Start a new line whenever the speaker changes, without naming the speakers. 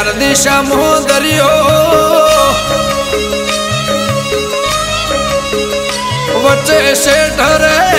ચાર દિશા દિશામાં દરિયો. વચ્ચે શેઠ રે